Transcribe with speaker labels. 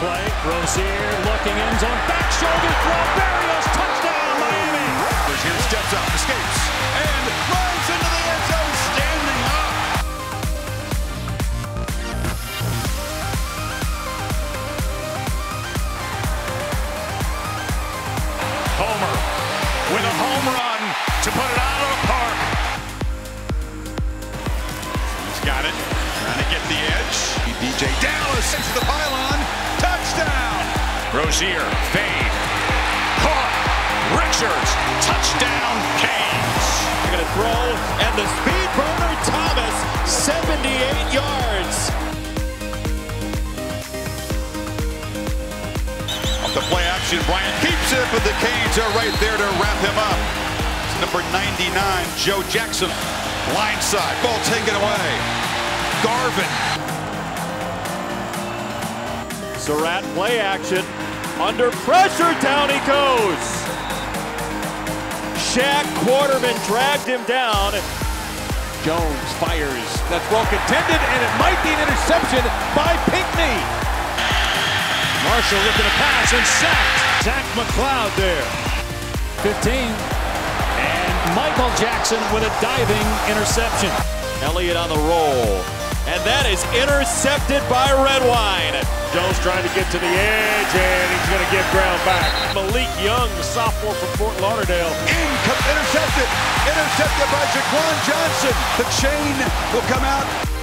Speaker 1: play, Rosier looking end zone, back shoulder throw, Berrios, touchdown, Miami.
Speaker 2: Here steps up, escapes, and runs into the end zone, standing up.
Speaker 1: Homer with a home run to put it out of the park.
Speaker 2: He's got it, trying to get the edge. DJ Dallas into the pylon, touchdown.
Speaker 1: Rosier, fade, caught, Richards, touchdown, Canes.
Speaker 3: They're going to throw, and the speed burner Thomas, 78 yards.
Speaker 2: Off the play action, Bryant keeps it, but the Canes are right there to wrap him up. It's number 99, Joe Jackson. Blindside, ball taken away. Garvin.
Speaker 3: Surratt play action. Under pressure, down he goes. Shaq Quarterman dragged him down. Jones fires. That's well contended, and it might be an interception by Pinckney.
Speaker 1: Marshall looking to pass and sacked. Zach McCloud there. 15. And Michael Jackson with a diving interception.
Speaker 3: Elliott on the roll. And that is intercepted by Redwine.
Speaker 1: Jones trying to get to the edge, and he's going to get ground back.
Speaker 3: Malek Young, the sophomore from Fort Lauderdale.
Speaker 2: In, intercepted. Intercepted by Jaquan Johnson. The chain will come out.